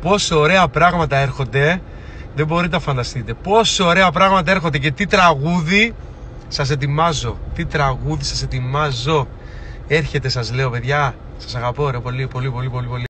Πόσο ωραία πράγματα έρχονται. Δεν μπορείτε να φανταστείτε. Πόσο ωραία πράγματα έρχονται και τι τραγούδι σας ετοιμάζω. Τι τραγούδι σας ετοιμάζω. Έρχεται σας λέω παιδιά. Σας αγαπώ ρε πολύ πολύ πολύ πολύ πολύ.